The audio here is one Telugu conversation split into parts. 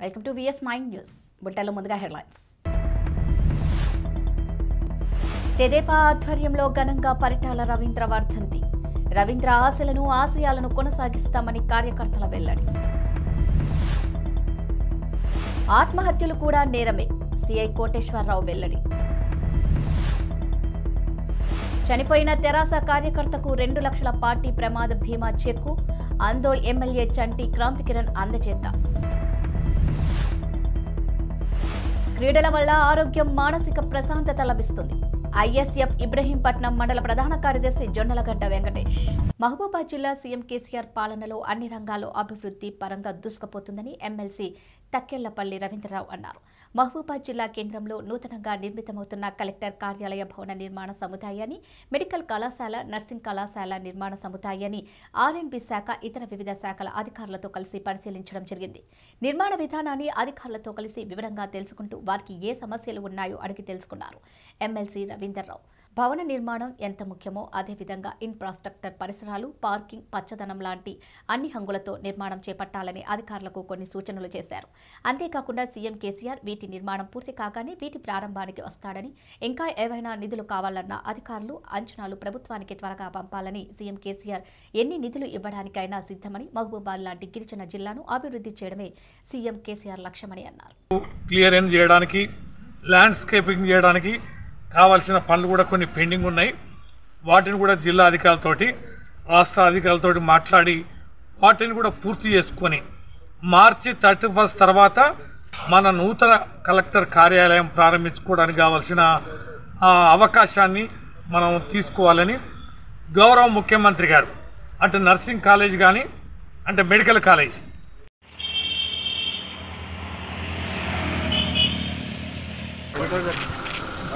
Welcome to VS mind news బుట్టలో ముందుగా హెడ్లైన్స్ తెదేపా ఆధ్వర్యంలో ఘనంగా పరిటాల రవీంద్ర వర్ధంతి. రవీంద్ర ఆశలను ఆశయాలను కొనసాగిస్తామని కార్యకర్తల వెల్లడి. ఆత్మహత్యలు కూడా నేరమే సిఐ కోటేశ్వరరావు వెల్లడి. చనిపోయిన తెరాస కార్యకర్తకు రెండు లక్షల పార్టీ ప్రమాద బీమా చెక్కు ఆందోళ్ ఎమ్మెల్యే చంటి క్రాంతికిరణ్ అందజేత. క్రీడల వల్ల ఆరోగ్యం మానసిక ప్రశాంతత లభిస్తుంది. ఐఎస్ఎఫ్ ఇబ్రహీంపట్నం మండల ప్రధాన కార్యదర్శి జొన్నలగడ్డ వెంకటేష్. మహబూబాబాద్ జిల్లా సీఎం కేసీఆర్ పాలనలో అన్ని రంగాల్లో అభివృద్ధి పరంగా దూసుకుపోతుందని ఎమ్మెల్సీ తక్కెళ్ళపల్లి రవీంద్రరావు అన్నారు. మహబూబాద్ జిల్లా కేంద్రంలో నూతనంగా నిర్మితమవుతున్న కలెక్టర్ కార్యాలయ భవన నిర్మాణ సముదాయాన్ని మెడికల్ కళాశాల నర్సింగ్ కళాశాల నిర్మాణ సముదాయాన్ని ఆర్ఎండ్బి శాఖ ఇతర వివిధ శాఖల అధికారులతో కలిసి పరిశీలించడం జరిగింది. నిర్మాణ విధానాన్ని అధికారులతో కలిసి వివరంగా తెలుసుకుంటూ వారికి ఏ సమస్యలు ఉన్నాయో అడిగి తెలుసుకున్నారు. ఎమ్మెల్సీ రవీందర్రావు భవన నిర్మాణం ఎంత ముఖ్యమో అదేవిధంగా ఇన్ఫ్రాస్ట్రక్చర్ పరిసరాలు పార్కింగ్ పచ్చదనం లాంటి అన్ని హంగులతో నిర్మాణం చేపట్టాలని అధికారులకు కొన్ని సూచనలు చేశారు. అంతేకాకుండా సీఎం కేసీఆర్ వీటి నిర్మాణం పూర్తి కాగానే వీటి ప్రారంభానికి వస్తాడని ఇంకా ఏవైనా నిధులు కావాలన్న అధికారులు అంచనాలు ప్రభుత్వానికి త్వరగా పంపాలని సీఎం కేసీఆర్ ఎన్ని నిధులు ఇవ్వడానికైనా సిద్ధమని మహబూబాద్ లాంటి గిరిజన జిల్లాను అభివృద్ధి చేయడమే సీఎం కేసీఆర్ లక్ష్యమని అన్నారు. క్లియరెన్స్ చేయడానికి ల్యాండ్స్కేపింగ్ చేయడానికి కావాల్సిన పనులు కూడా కొన్ని పెండింగ్ ఉన్నాయి. వాటిని కూడా జిల్లా అధికారులతోటి రాష్ట్ర అధికారులతోటి మాట్లాడి వాటిని కూడా పూర్తి చేసుకొని మార్చి థర్టీ ఫస్ట్ తర్వాత మన నూతన కలెక్టర్ కార్యాలయం ప్రారంభించుకోవడానికి కావాల్సిన అవకాశాన్ని మనం తీసుకోవాలని గౌరవ ముఖ్యమంత్రి గారు అంటే నర్సింగ్ కాలేజ్ కానీ అంటే మెడికల్ కాలేజ్.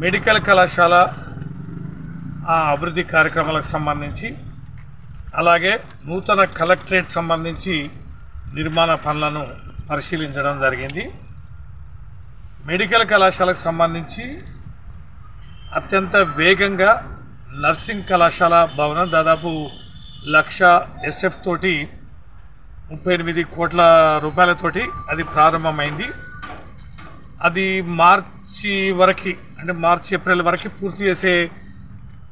మెడికల్ కళాశాల ఆ, అభివృద్ధి కార్యక్రమాలకు సంబంధించి అలాగే నూతన కలెక్టరేట్ సంబంధించి నిర్మాణ పనులను పరిశీలించడం జరిగింది. మెడికల్ కళాశాలకు సంబంధించి అత్యంత వేగంగా నర్సింగ్ కళాశాల భవనం దాదాపు లక్ష ఎస్ఎఫ్ తోటి ముప్పై ఎనిమిది కోట్ల రూపాయలతోటి అది ప్రారంభమైంది. అది మార్చి వరకు అంటే మార్చి ఏప్రిల్ వరకు పూర్తి చేసే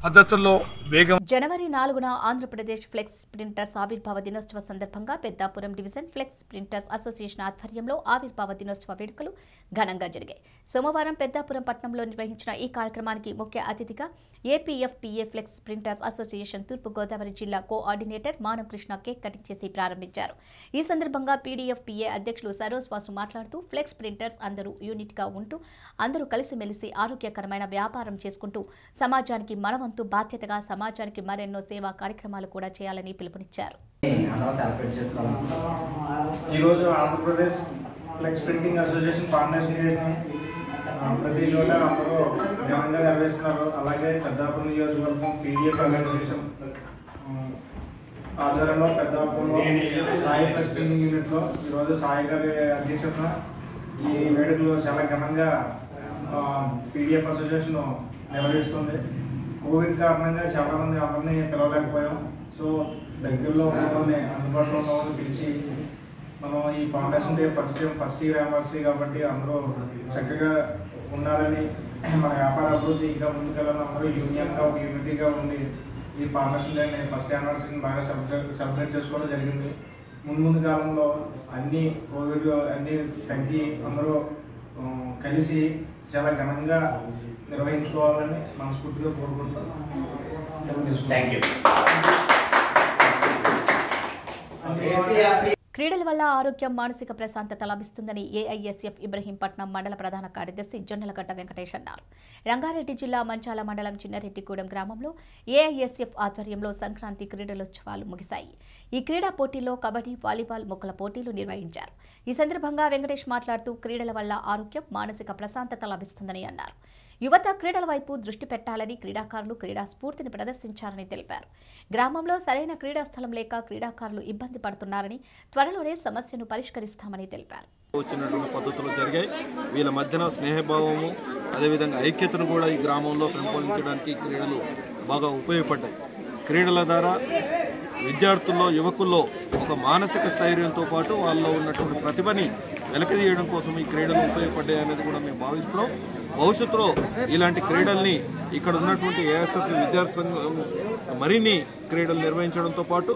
పద్ధతుల్లో జనవరి నాలుగున ఆంధ్రప్రదేశ్ ఫ్లెక్స్ ప్రింటర్స్ ఆవిర్భావ దినోత్సవ సందర్భంగా Peddapuram division flex printers association ఆధ్వర్యంలో ఆవిర్భావ దినోత్సవ వేడుకలు ఘనంగా జరిగాయి. సోమవారం పెద్దాపురం పట్టణంలో నిర్వహించిన ఈ కార్యక్రమానికి ముఖ్య అతిథిగా APFPA flex printers association Thurpu Godavari జిల్లా కోఆర్డినేటర్ మానవకృష్ణ కేక్ కటింగ్ చేసి ప్రారంభించారు. ఈ సందర్భంగా పీడీఎఫ్పిఏ అధ్యక్షులు సరోజ్ వాసు మాట్లాడుతూ ఫ్లెక్స్ ప్రింటర్స్ అందరూ యూనిట్గా ఉంటూ అందరూ కలిసిమెలిసి ఆరోగ్యకరమైన వ్యాపారం చేసుకుంటూ సమాజానికి మనవంతు బాధ్యతగా సమాజానికి మరెన్నో సేవా కార్యక్రమాలు కూడా చేయాలని పిలుపునిచ్చారు. ఈరోజు Andhra Pradesh flex printing association foundation ప్రతి చోట అందరూ ఘనంగా నిర్వహిస్తున్నారు. అలాగే పెద్దాపురం నియోజకవర్గం పీడిఎఫ్ అసోసియేషన్ ఆధ్వర్యంలో పెద్దాపురంలో సాయి ఫ్లెక్స్ ప్రింటింగ్ యూనిట్లో ఈరోజు సాయి గారి అధ్యక్షతన ఈ వేడుకలు చాలా ఘనంగా పీడిఎఫ్ అసోసియేషన్ నిర్వహిస్తుంది. కోవిడ్ కారణంగా చాలా మంది అందరినీ పిలవలేకపోయాం. సో దగ్గరలో ఉన్న అందుబాటులో ఉన్న వాళ్ళని పిలిచి మనం ఈ foundation day first first year anniversary కాబట్టి అందరూ చక్కగా ఉన్నారని మన వ్యాపార అభివృద్ధి ఇంకా ముందుకెళ్ళాలని అందరూ యూనియన్గా ఒక యూనిటీగా ఉండి ఈ ఫౌండేషన్ డే ఫస్ట్ యానివర్సరీని బాగా సెలబ్రేట్ సెలబ్రేట్ చేసుకోవడం జరిగింది. ముందు ముందు కాలంలో అన్ని కోవిడ్ అన్ని తగ్గి అందరూ కలిసి చాలా ఘనంగా నిర్వహించుకోవాలని మనస్ఫూర్తిగా కోరుకుంటాం సెలవు తీసుకుంటాం. థ్యాంక్ యూ క్రీడల వల్ల ఆరోగ్యం మానసిక ప్రశాంతత లభిస్తుందని ఏఐఎస్ఎఫ్ ఇబ్రహీంపట్నం మండల ప్రధాన కార్యదర్శి జొన్నలగడ్డ వెంకటేష్ అన్నారు. రంగారెడ్డి జిల్లా మంచాల మండలం చిన్నరెడ్డిగూడెం గ్రామంలో ఏఐఎస్ఎఫ్ ఆధ్వర్యంలో సంక్రాంతి క్రీడలోత్సవాలు ముగిశాయి. ఈ క్రీడా పోటీల్లో కబడ్డీ వాలీబాల్ మొక్కల పోటీలు నిర్వహించారు. ఈ సందర్భంగా వెంకటేష్ మాట్లాడుతూ క్రీడల వల్ల ఆరోగ్యం మానసిక ప్రశాంతత లభిస్తుందని అన్నారు. యువత క్రీడల వైపు దృష్టి పెట్టాలని క్రీడాకారులు క్రీడా స్ఫూర్తిని ప్రదర్శించారని తెలిపారు. గ్రామంలో సరైన క్రీడా స్థలం లేక క్రీడాకారులు ఇబ్బంది పడుతున్నారని త్వరలోనే సమస్యను పరిష్కరిస్తామని తెలిపారు. వచ్చినటువంటి పద్ధతులు జరిగాయి. వీళ్ళ మధ్యన స్నేహభావము అదేవిధంగా ఐక్యతను కూడా ఈ గ్రామంలో పెంపొందించడానికి క్రీడలు బాగా ఉపయోగపడ్డాయి. క్రీడల ద్వారా విద్యార్థుల్లో యువకుల్లో ఒక మానసిక స్థైర్యంతో పాటు వాళ్ళలో ఉన్నటువంటి ప్రతిభని వెలకదీయడం కోసం ఈ క్రీడలు ఉపయోగపడ్డాయి అనేది కూడా మేము భావిస్తున్నాం. భవిష్యత్తులో ఇలాంటి క్రీడల్ని ఇక్కడ ఉన్నటువంటి ఏఎస్ఎఫ్ విద్యార్థి సంఘం మరిన్ని క్రీడలు నిర్వహించడంతో పాటు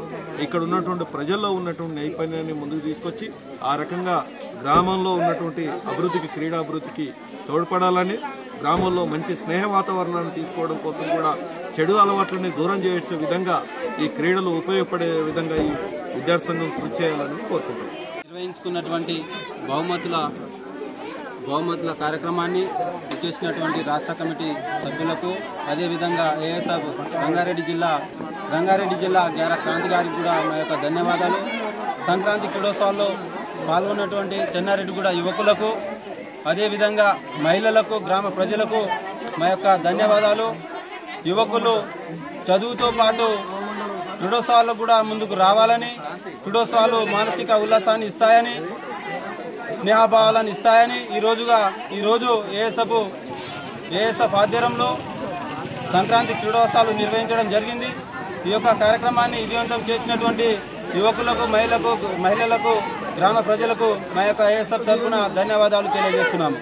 ఇక్కడ ఉన్నటువంటి ప్రజల్లో ఉన్నటువంటి నైపుణ్యాన్ని ముందుకు తీసుకొచ్చి ఆ రకంగా గ్రామంలో ఉన్నటువంటి అభివృద్ధికి క్రీడా అభివృద్ధికి తోడ్పడాలని గ్రామంలో మంచి స్నేహ వాతావరణాన్ని తీసుకోవడం కోసం కూడా చెడు అలవాట్లని దూరం చేయొచ్చే విధంగా ఈ క్రీడలు ఉపయోగపడే విధంగా ఈ విద్యార్థి సంఘం కృషి చేయాలని కోరుకుంటున్నాం. నిర్వహించుకున్నటువంటి బహుమతుల బహుమతుల కార్యక్రమాన్ని చేసినటువంటి రాష్ట్ర కమిటీ సభ్యులకు అదేవిధంగా ఏఎస్ఆర్ రంగారెడ్డి జిల్లా రంగారెడ్డి జిల్లా గ్యార క్రాంతి గారికి కూడా మా యొక్క ధన్యవాదాలు. సంక్రాంతి క్రీడోత్సవాల్లో పాల్గొన్నటువంటి చెన్నారెడ్డిగూడ యువకులకు అదేవిధంగా మహిళలకు గ్రామ ప్రజలకు మా యొక్క ధన్యవాదాలు. యువకులు చదువుతో పాటు క్రీడోత్సవాల్లో కూడా ముందుకు రావాలని క్రీడోత్సవాలు మానసిక ఉల్లాసాన్ని ఇస్తాయని స్నేహభావాలను ఇస్తాయని ఈ రోజుగా ఈరోజు ఏఎస్ఎఫ్ ఏఎస్ఎఫ్ ఆధ్వర్యంలో సంక్రాంతి క్రీడోత్సవాలు నిర్వహించడం జరిగింది. ఈ యొక్క కార్యక్రమాన్ని విజయవంతం చేసినటువంటి యువకులకు మహిళలకు మహిళలకు గ్రామ ప్రజలకు మా యొక్క ఏఎస్ఎఫ్ తరఫున ధన్యవాదాలు తెలియజేస్తున్నాము.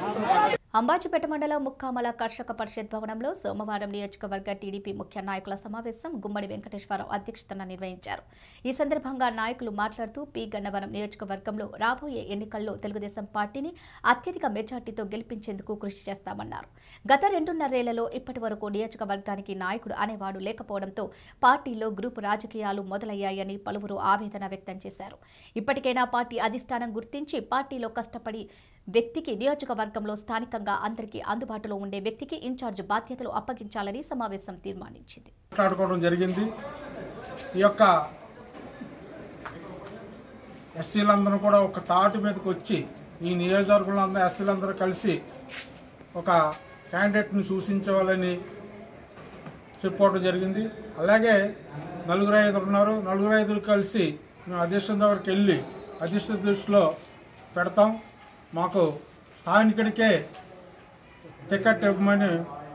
అంబాజీపేట మండలం ముక్కామల కర్షక పరిషత్ భవనంలో సోమవారం నియోజకవర్గ టీడీపీ ముఖ్య నాయకుల సమావేశం గుమ్మడి వెంకటేశ్వరరావు అధ్యక్షతన నిర్వహించారు. ఈ సందర్భంగా నాయకులు మాట్లాడుతూ పి. గన్నవరం నియోజకవర్గంలో రాబోయే ఎన్నికల్లో తెలుగుదేశం పార్టీని అత్యధిక మెజార్టీతో గెలిపించేందుకు కృషి చేస్తామన్నారు. గత రెండున్నరేళ్ళలో ఇప్పటి వరకు నియోజకవర్గానికి నాయకుడు అనేవాడు లేకపోవడంతో పార్టీలో గ్రూపు రాజకీయాలు మొదలయ్యాయని పలువురు ఆవేదన వ్యక్తం చేశారు. ఇప్పటికైనా పార్టీ అధిష్టానం గుర్తించి పార్టీలో కష్టపడి వ్యక్తికి నియోజకవర్గంలో స్థానికంగా అందరికీ అందుబాటులో ఉండే వ్యక్తికి ఇన్ఛార్జ్ బాధ్యతలు అప్పగించాలని సమావేశం తీర్మానించింది. మాట్లాడుకోవడం జరిగింది. ఈ యొక్క ఎస్సీలందరూ కూడా ఒక తాటి మీదకి వచ్చి ఈ నియోజకవర్గంలో అందరూ ఎస్సీలందరూ కలిసి ఒక క్యాండిడేట్ని సూచించవాలని చెప్పుకోవడం జరిగింది. అలాగే నలుగురు ఐదుగురు ఉన్నారు. నలుగురు ఐదుగురు కలిసి మేము అధిష్టాన దగ్గరికి వెళ్ళి అధిష్ట దృష్టిలో పెడతాం. మాకు స్థానికుడికే టికెట్ ఇవ్వమని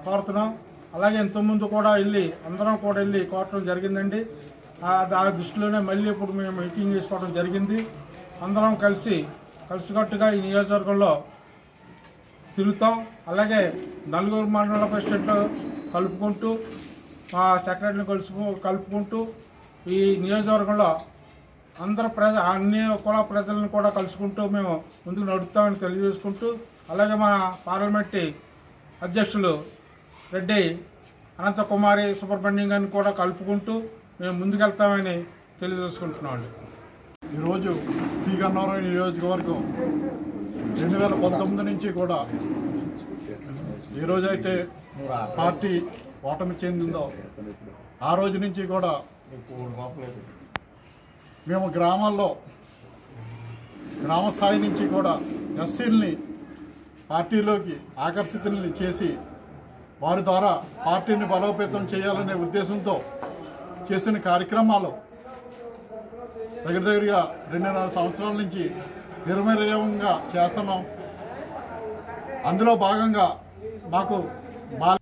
కోరుతున్నాం. అలాగే ఇంతకుముందు కూడా వెళ్ళి అందరం కూడా వెళ్ళి కోరటం జరిగిందండి. ఆ దృష్టిలోనే మళ్ళీ ఇప్పుడు మేము మీటింగ్ చేసుకోవడం జరిగింది. అందరం కలిసి కలిసికట్టుగా ఈ నియోజకవర్గంలో తిరుగుతాం. అలాగే నలుగురు మండల ప్రెసిడెంట్ కలుపుకుంటూ మా సెక్రటరీని కలుసుకు కలుపుకుంటూ ఈ నియోజకవర్గంలో అందరు ప్రజ అన్ని కుల ప్రజలను కూడా కలుసుకుంటూ మేము ముందుకు నడుపుతామని తెలియజేసుకుంటూ అలాగే మా పార్లమెంట్ అధ్యక్షులు రెడ్డి అనంతకుమారి సుబ్రహ్మణ్యం గారిని కూడా కలుపుకుంటూ మేము ముందుకెళ్తామని తెలియజేసుకుంటున్నాం ఈరోజు పి గన్నవరం నియోజకవర్గం రెండు వేల పంతొమ్మిది నుంచి కూడా ఈరోజైతే రోజైతే పార్టీ ఓటమి చెందిందో ఆ రోజు నుంచి కూడా మేము గ్రామాల్లో గ్రామస్థాయి నుంచి కూడా ఎస్సీల్ని పార్టీలోకి ఆకర్షితుల్ని చేసి వారి ద్వారా పార్టీని బలోపేతం చేయాలనే ఉద్దేశంతో చేసిన కార్యక్రమాలు దగ్గర దగ్గరగా రెండున్నర సంవత్సరాల నుంచి నిర్మర్యంగా చేస్తున్నాం. అందులో భాగంగా మాకు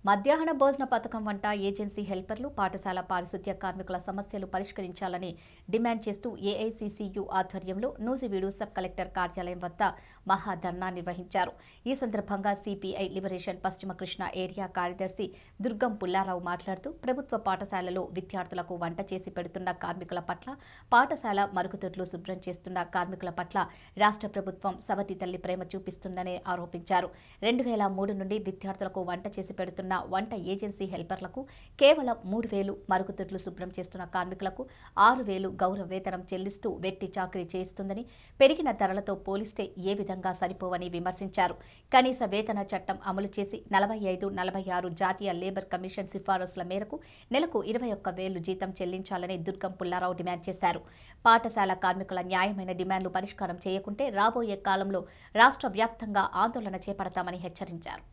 మధ్యాహ్న భోజన పథకం వంట ఏజెన్సీ హెల్పర్లు పాఠశాల పారిశుద్ధ్య కార్మికుల సమస్యలు పరిష్కరించాలని డిమాండ్ చేస్తూ ఏఐసిసియు ఆధ్వర్యంలో నూజివీడు సబ్ కలెక్టర్ కార్యాలయం వద్ద మహాధర్నా నిర్వహించారు. ఈ సందర్భంగా సిపిఐ లిబరేషన్ పశ్చిమ కృష్ణ ఏరియా కార్యదర్శి దుర్గం పుల్లారావు మాట్లాడుతూ ప్రభుత్వ పాఠశాలలో విద్యార్థులకు వంట చేసి పెడుతున్న కార్మికుల పట్ల పాఠశాల మరుగుదొడ్లు శుభ్రం చేస్తున్న కార్మికుల పట్ల రాష్ట్ర ప్రభుత్వం సవతి తల్లి ప్రేమ చూపిస్తుందని ఆరోపించారు. రెండు వేల మూడు నుండి విద్యార్థులకు వంట చేసి పెడుతున్న వంట ఏజెన్సీ హెల్పర్లకు కేవలం మూడు వేలు మరుగుదొడ్లు శుభ్రం చేస్తున్న కార్మికులకు ఆరు వేలు గౌరవ వేతనం చెల్లిస్తూ వెట్టి చాకరీ చేయిస్తుందని పెరిగిన ధరలతో పోలిస్తే ఏ విధంగా సరిపోవని విమర్శించారు. కనీస వేతన చట్టం అమలు చేసి నలభై ఐదు నలభై ఆరు జాతీయ లేబర్ కమిషన్ సిఫారసుల మేరకు నెలకు ఇరవై ఒక్క వేలు జీతం చెల్లించాలని దుర్గం పుల్లారావు డిమాండ్ చేశారు. పాఠశాల కార్మికుల న్యాయమైన డిమాండ్లు పరిష్కారం చేయకుంటే రాబోయే కాలంలో రాష్ట్ర వ్యాప్తంగా ఆందోళన చేపడతామని హెచ్చరించారు.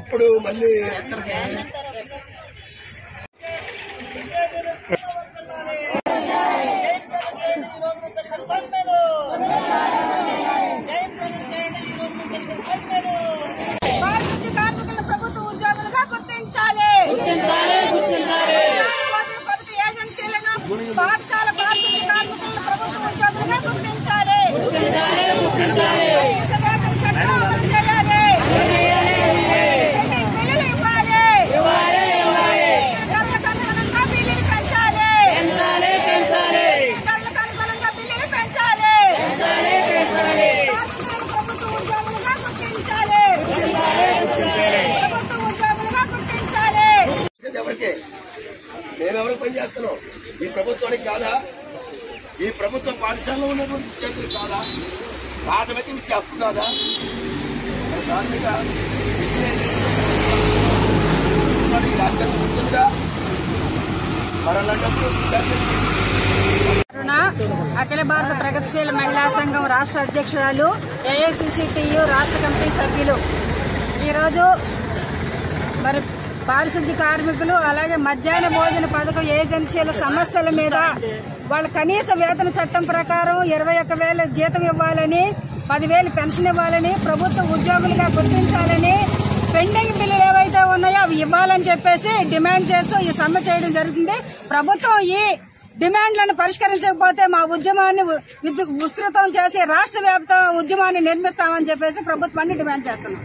ఇప్పుడు మళ్ళీ పారిశుద్ధ్య కార్మికులను ప్రభుత్వ ఉద్యోగులుగా గుర్తించాలి పొదుపు ఏజెన్సీలను పాఠశాల పారిశుద్ధ్య కార్మికులను ప్రభుత్వ ఉద్యోగులుగా గుర్తించాలి కనీస వేతన చట్టం అమలు చేయాలి పెండింగ్ బిల్లులు ఇవ్వాలి ధరలకు అనుగుణంగా బిల్లులు పెంచాలి ధరలకు అనుగుణంగా బిల్లులు పెంచాలి కార్మికులను ప్రభుత్వ ఉద్యోగులుగా గుర్తించాలి ప్రభుత్వ ఉద్యోగులుగా గుర్తించాలి చేసేది ఎవరికి మేమెవరికి పని చేస్తున్నాం ఈ ప్రభుత్వానికి కాదా? ఈ ప్రభుత్వ పాఠశాలలో ఉన్నటువంటి విద్యార్థులకు కాదా? ప్రాథమిక విద్య హక్కు కాదా? ప్రాథమిక రాజ్యాంగం ఉంటుందిగా? మరి అఖిల భారత ప్రగతిశీల మహిళా సంఘం రాష్ట్ర అధ్యక్షురాలు ఏఐసిసిటియు రాష్ట్ర కమిటీ సభ్యులు. ఈరోజు మరి పారిశుద్ధ్య కార్మికులు అలాగే మధ్యాహ్న భోజన పథకం ఏజెన్సీల సమస్యల మీద వాళ్ళ కనీస వేతన చట్టం ప్రకారం ఇరవై ఒక్క వేల జీతం ఇవ్వాలని పదివేలు పెన్షన్ ఇవ్వాలని ప్రభుత్వ ఉద్యోగులుగా గుర్తించాలని పెండింగ్ బిల్లులు ఏవైతే ఉన్నాయో అవి ఇవ్వాలని చెప్పేసి డిమాండ్ చేస్తూ ఈ సమ్మె చేయడం జరుగుతుంది. ప్రభుత్వం ఈ డిమాండ్లను పరిష్కరించకపోతే మా ఉద్యమాన్ని విస్తృతం చేసి రాష్ట్ర వ్యాప్త ఉద్యమాన్ని నిర్మిస్తామని చెప్పేసి ప్రభుత్వాన్ని డిమాండ్ చేస్తున్నాం.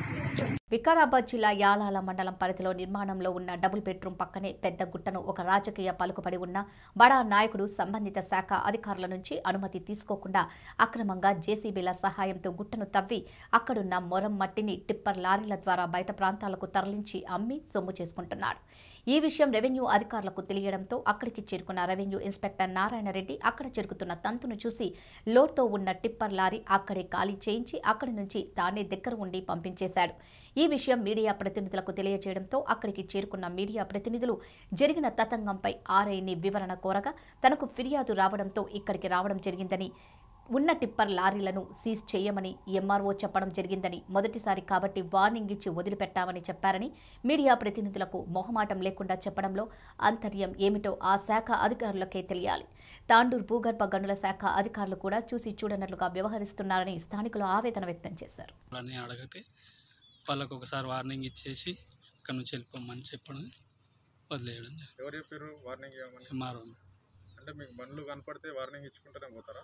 వికారాబాద్ జిల్లా యాలాల మండలం పరిధిలో నిర్మాణంలో ఉన్న డబుల్ బెడ్రూమ్ పక్కనే పెద్ద గుట్టను ఒక రాజకీయ పలుకుబడి ఉన్న బడా నాయకుడు సంబంధిత శాఖ అధికారుల నుంచి అనుమతి తీసుకోకుండా అక్రమంగా జేసీబీల సహాయంతో గుట్టను తవ్వి అక్కడున్న మొరం మట్టిని టిప్పర్ లారీల ద్వారా బయట ప్రాంతాలకు తరలించి అమ్మి సొమ్ము చేసుకుంటున్నాడు. ఈ విషయం రెవెన్యూ అధికారులకు తెలియడంతో అక్కడికి చేరుకున్న రెవెన్యూ ఇన్స్పెక్టర్ నారాయణ రెడ్డి అక్కడ జరుగుతున్న తంతును చూసి లోడ్తో ఉన్న టిప్పర్ లారీ అక్కడే ఖాళీ చేయించి అక్కడి నుంచి తానే దగ్గర ఉండి పంపించేశాడు. ఈ విషయం మీడియా ప్రతినిధులకు తెలియజేయడంతో అక్కడికి చేరుకున్న మీడియా ప్రతినిధులు జరిగిన తతంగంపై ఆర్ఐని వివరణ కోరగా తనకు ఫిర్యాదు రావడంతో ఇక్కడికి రావడం జరిగిందని ఉన్న టిప్పర్ లారీలను సీజ్ చేయమని ఎంఆర్ఓ చెప్పడం జరిగిందని మొదటిసారి కాబట్టి వార్నింగ్ ఇచ్చి వదిలిపెట్టామని చెప్పారని మీడియా ప్రతినిధులకు మొహమాటం లేకుండా చెప్పడంలో అంతర్యం ఏమిటో ఆ శాఖ అధికారులకే తెలియాలి. తాండూర్ భూగర్భ గనుల శాఖ అధికారులు కూడా చూసి చూడనట్లుగా వ్యవహరిస్తున్నారని స్థానికులు ఆవేదన వ్యక్తం చేశారు. అడిగితే వాళ్ళకు ఒకసారి వార్నింగ్ ఇచ్చేసి ఇక్కడ నుంచి వెళ్ళిపోమని చెప్పడం వదిలేయడం జరిగింది. ఎవరు చెప్పారు వార్నింగ్ అంటే మీకు బండ్లు కనపడితే వార్నింగ్ ఇచ్చుకుంటూనే పోతారా?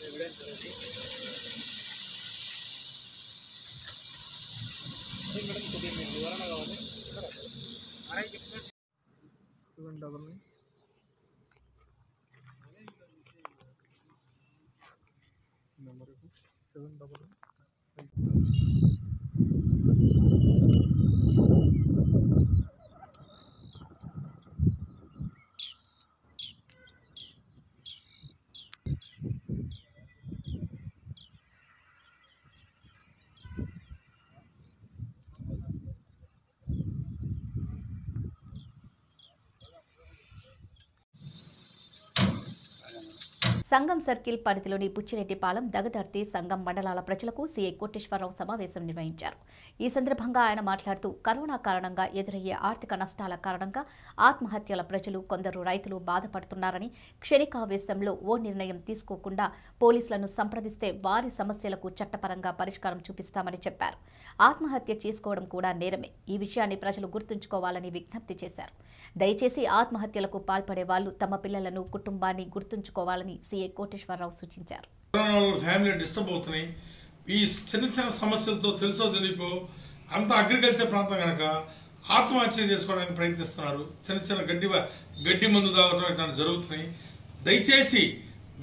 సెవెన్ సంఘం సర్కిల్ పరిధిలోని బుచ్చిరెడ్డిపాలెం దగదర్తి సంఘం మండలాల ప్రజలకు సీఐ కోటేశ్వరరావు సమావేశం నిర్వహించారు. ఈ సందర్భంగా ఆయన మాట్లాడుతూ కరోనా కారణంగా ఎదురయ్యే ఆర్థిక నష్టాల కారణంగా ఆత్మహత్యల ప్రజలు కొందరు రైతులు బాధపడుతున్నారని క్షణికావేశంలో ఓ నిర్ణయం తీసుకోకుండా పోలీసులను సంప్రదిస్తే వారి సమస్యలకు చట్టపరంగా పరిష్కారం చూపిస్తామని చెప్పారు. ఆత్మహత్య చేసుకోవడం కూడా నేరమే. ఈ విషయాన్ని ప్రజలు గుర్తుంచుకోవాలని విజ్ఞప్తి చేశారు. దయచేసి ఆత్మహత్యలకు పాల్పడే వాళ్ళు తమ పిల్లలను కుటుంబాన్ని గుర్తుంచుకోవాలని సీఏ కోటేశ్వరరావు సూచించారు. ఫ్యామిలీ డిస్టర్బ్ అవుతున్నాయి. ఈ చిన్న చిన్న సమస్యలతో తెలుసో తెలియకో అంత అగ్రికల్చర్ ప్రాంతం కనుక ఆత్మహత్య చేసుకోవడానికి ప్రయత్నిస్తున్నారు. చిన్న చిన్న గడ్డి గడ్డి మందు తాగడం ఇట్లా జరుగుతున్నాయి. దయచేసి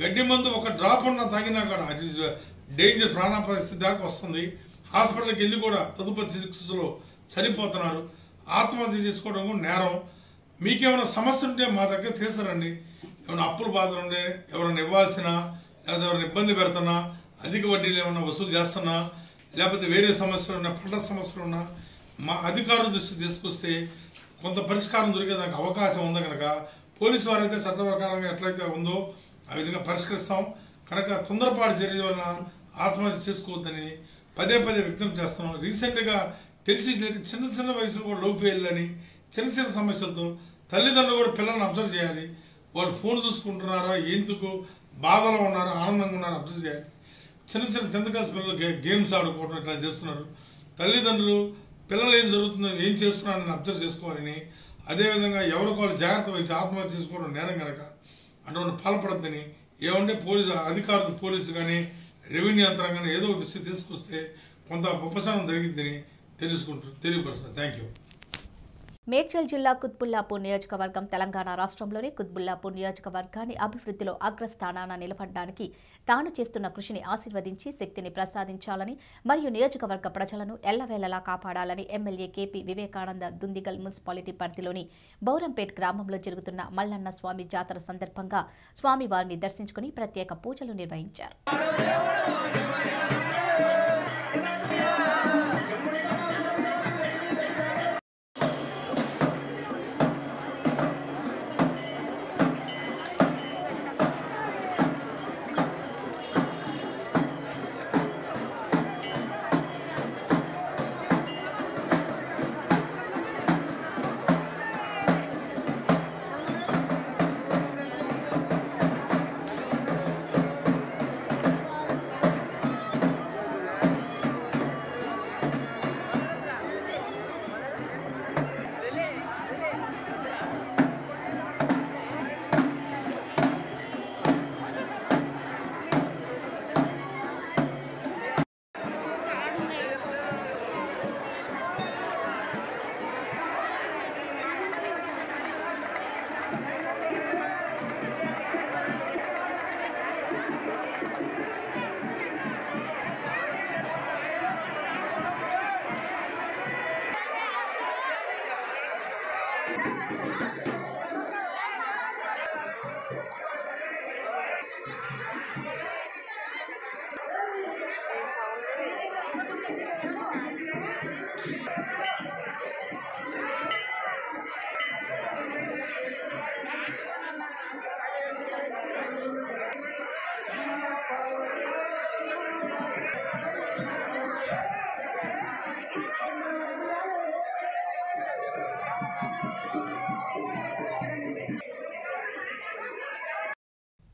గడ్డి మందు ఒక డ్రాప్ ఉన్న తాగినా కూడా అది డేంజర్ ప్రాణ పరిస్థితి దాకా వస్తుంది. హాస్పిటల్కి వెళ్ళి కూడా తదుపరి చికిత్సలో చనిపోతున్నారు. ఆత్మహత్య చేసుకోవడం కూడా నేరం. మీకేమైనా సమస్య ఉంటే మా దగ్గర తీసుకురండి ఏమైనా అప్పులు బాధలు ఉండే ఎవరైనా ఇవ్వాల్సిన లేదా ఎవరైనా ఇబ్బంది పెడుతున్నా అధిక వడ్డీలు ఏమైనా వసూలు చేస్తున్నా లేకపోతే వేరే సమస్యలు ఉన్నా పంట సమస్యలు ఉన్నా మా అధికారుల దృష్టి తీసుకొస్తే కొంత పరిష్కారం దొరికేదానికి అవకాశం ఉంది కనుక పోలీసు వారైతే చట్ట ప్రకారంగా ఎట్లయితే ఉందో ఆ విధంగా పరిష్కరిస్తాం. కనుక తొందరపాటు చర్య వలన ఆత్మహత్య చేసుకోవద్దని పదే పదే వ్యక్తం చేస్తున్నాం. రీసెంట్గా తెలిసి చిన్న చిన్న వయసులో కూడా లోపు వెళ్ళని చిన్న చిన్న సమస్యలతో తల్లిదండ్రులు కూడా పిల్లల్ని అబ్జర్వ్ చేయాలి. వాళ్ళు ఫోన్ చూసుకుంటున్నారా ఎందుకు? బాధలో ఉన్నారా ఆనందంగా ఉన్నారా? అబ్జర్వ్ చేయాలి చిన్న చిన్న టెన్త్ క్లాస్ పిల్లలు గేమ్స్ ఆడుకోవడం ఇట్లా చేస్తున్నారు. తల్లిదండ్రులు పిల్లలు ఏం జరుగుతుందో ఏం చేస్తున్నారని అబ్జర్వ్ చేసుకోవాలని అదేవిధంగా ఎవరికి వాళ్ళు జాగ్రత్త వహించి ఆత్మహత్య చేసుకోవడం నేరం కనుక అటువంటి పాల్పడద్దని ఏమంటే పోలీసు అధికారులు పోలీసు కానీ రెవెన్యూ యంత్రాంగాన్ని ఏదో ఒక దృష్టి తీసుకొస్తే కొంత ఉపశమనం జరిగిందని తెలుసుకుంటారు తెలియపరుస్తారు థ్యాంక్ యూ మేడ్చల్ జిల్లా కుత్బుల్లాపూర్ నియోజకవర్గం తెలంగాణ రాష్ట్రంలోని కుత్బుల్లాపూర్ నియోజకవర్గాన్ని అభివృద్ధిలో అగ్రస్థానాన నిలబడడానికి తాను చేస్తున్న కృషిని ఆశీర్వదించి శక్తిని ప్రసాదించాలని మరియు నియోజకవర్గ ప్రజలను ఎల్లవేళలా కాపాడాలని MLA K P Vivekananda Dundigal municipality పరిధిలోని బౌరంపేట్ గ్రామంలో జరుగుతున్న మల్లన్న స్వామి జాతర సందర్భంగా స్వామివారిని దర్శించుకుని ప్రత్యేక పూజలు నిర్వహించారు.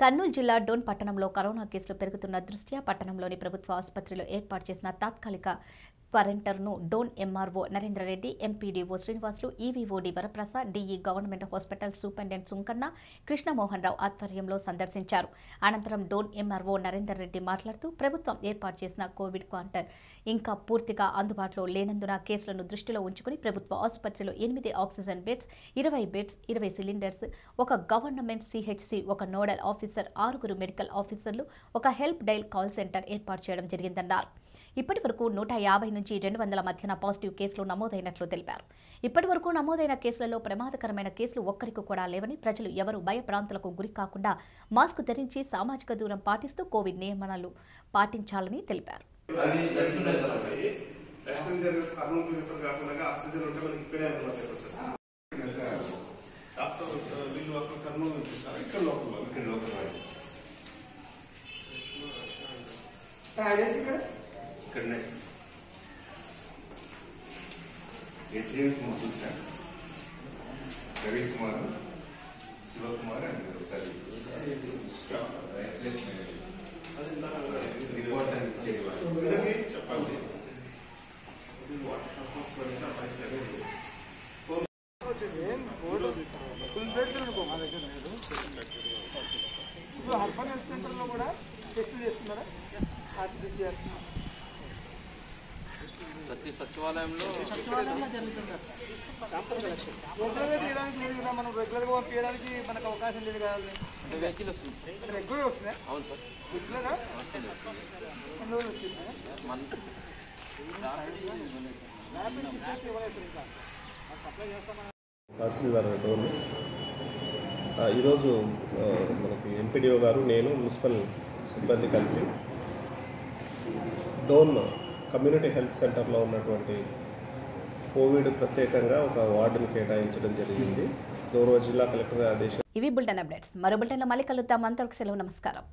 కర్నూలు జిల్లా డోన్ పట్టణంలో కరోనా కేసులు పెరుగుతున్న దృష్ట్యా పట్టణంలోని ప్రభుత్వ ఆసుపత్రిలో ఏర్పాటు చేసిన తాత్కాలిక క్వారంటర్ను Dhone MRO Narendra Reddy MPDO Srinivasulu EVOD Varaprasad DE government hospital superintendent Sunkanna Krishna Mohan Rao ఆధ్వర్యంలో సందర్శించారు. అనంతరం డోన్ ఎంఆర్ఓ నరేందర్ రెడ్డి మాట్లాడుతూ ప్రభుత్వం ఏర్పాటు చేసిన కోవిడ్ క్వాంటర్ ఇంకా పూర్తిగా అందుబాటులో లేనందున కేసులను దృష్టిలో ఉంచుకుని ప్రభుత్వ ఆసుపత్రిలో ఎనిమిది ఆక్సిజన్ బెడ్స్ ఇరవై బెడ్స్ ఇరవై సిలిండర్స్ ఒక గవర్నమెంట్ సిహెచ్సి ఒక నోడల్ ఆఫీసర్ ఆరుగురు మెడికల్ ఆఫీసర్లు ఒక హెల్ప్ డైల్ కాల్ సెంటర్ ఏర్పాటు చేయడం జరిగిందన్నారు. ఇప్పటి వరకు నూట యాభై నుంచి రెండు వందల మధ్యన పాజిటివ్ కేసులు నమోదైనట్లు తెలిపారు. ఇప్పటి వరకు నమోదైన కేసులలో ప్రమాదకరమైన కేసులు ఒక్కరికి కూడా లేవని ప్రజలు ఎవరు భయభ్రాంతులకు గురి కాకుండా మాస్క్ ధరించి సామాజిక దూరం పాటిస్తూ కోవిడ్ నియమనాలు పాటించాలని తెలిపారు. ఇక్కడే? అందుబాటులోకి వచ్చేస్తుంది డాక్టర్ వీళ్ళు ఒక కర్నూలు నుంచి సార్ ఇక్కడ లోకల్ ఇక్కడ లోకల్ వాళ్ళు తాగేసి ఇక్కడ ఇక్కడనే SDM ముద్దుతా Ravi Kumar Shivakumar and Ravi report అని వీళ్ళకి చెప్పాలి ఫుల్ బెడ్ అనుకో మా దగ్గర లేదు ఇప్పుడు హర్బన్ హెల్త్ సెంటర్లో కూడా టెస్టులు చేస్తున్నారా ఆర్టీపీసీఆర్ ప్రతి సచివాలయంలో మనం రెగ్యులర్గా పంపించడానికి మనకు అవకాశం లేదు కదా అంటే వెహికల్ వస్తుంది రెగ్యులర్ వస్తున్నాయి అవును సార్. రెగ్యులర్గా మన తహసీల్దార్ ఈరోజు మనకి ఎంపీడీఓ గారు నేను మున్సిపల్ సిబ్బంది కలిసి డోన్ కమ్యూనిటీ హెల్త్ సెంటర్లో ఉన్నటువంటి కోవిడ్ ప్రత్యేకంగా ఒక వార్డును కేటాయించడం జరిగింది. గౌరవ జిల్లా కలెక్టర్ ఆదేశం ఇవి బులెటిన్ అప్డేట్స్. మరో బులెటిన్లో మళ్ళీ కలుద్దాం. అంతవరకు సెలవు నమస్కారం.